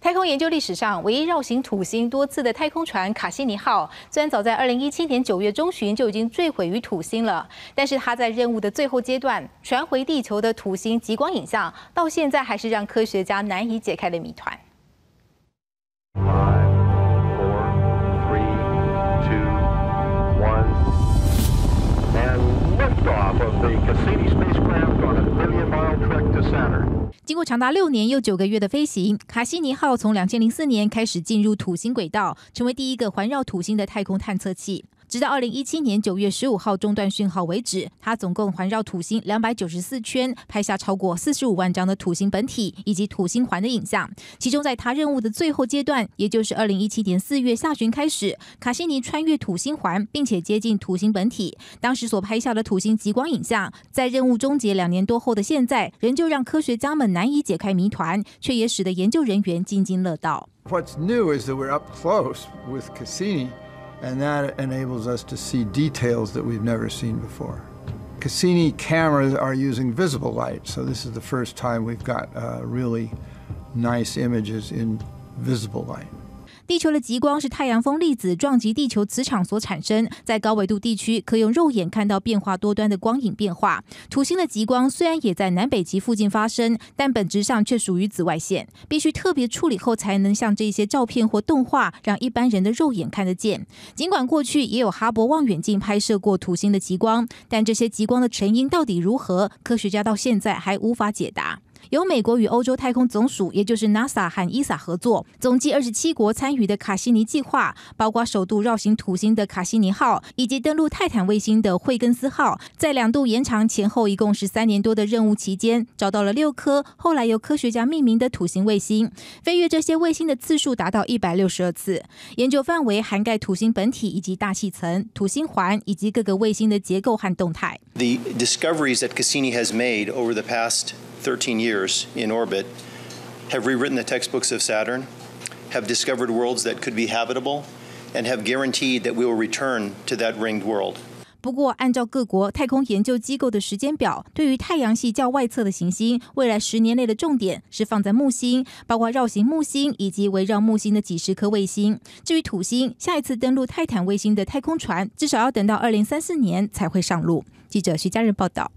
太空研究历史上唯一绕行土星多次的太空船卡西尼号，虽然早在2017年9月中旬就已经坠毁于土星了，但是它在任务的最后阶段传回地球的土星极光影像，到现在还是让科学家难以解开的谜团。经过长达六年又九个月的飞行，卡西尼号从两千零四年开始进入土星轨道，成为第一个环绕土星的太空探测器。直到二零一七年九月十五号中断讯号为止，它总共环绕土星两百九十四圈，拍下超过四十五万张的土星本体以及土星环的影像。其中，在它任务的最后阶段，也就是二零一七年四月下旬开始，卡西尼穿越土星环，并且接近土星本体。当时所拍下的土星极光影像，在任务终结两年多后的现在，仍旧让科学家们难以解开谜团，却也使得研究人员津津乐道。What's new is that we're up close with Cassini. And that enables us to see details that we've never seen before. Cassini cameras are using visible light, so this is the first time we've got uh, really nice images in visible light. 地球的极光是太阳风粒子撞击地球磁场所产生，在高纬度地区可用肉眼看到变化多端的光影变化。土星的极光虽然也在南北极附近发生，但本质上却属于紫外线，必须特别处理后才能像这些照片或动画让一般人的肉眼看得见。尽管过去也有哈勃望远镜拍摄过土星的极光，但这些极光的成因到底如何，科学家到现在还无法解答。由美国与欧洲太空总署，也就是 NASA 和 ESA 合作，总计二十七国参与的卡西尼计划，包括首度绕行土星的卡西尼号，以及登陆泰坦卫星的惠根斯号，在两度延长前后一共十三年多的任务期间，找到了六颗后来由科学家命名的土星卫星。飞越这些卫星的次数达到一百六十二次，研究范围涵盖土星本体以及大气层、土星环以及各个卫星的结构和动态。The discoveries that Cassini has made over the past 13 years in orbit, have rewritten the textbooks of Saturn, have discovered worlds that could be habitable, and have guaranteed that we will return to that ringed world. 不过，按照各国太空研究机构的时间表，对于太阳系较外侧的行星，未来十年内的重点是放在木星，包括绕行木星以及围绕木星的几十颗卫星。至于土星，下一次登陆泰坦卫星的太空船，至少要等到二零三四年才会上路。记者徐家人报道。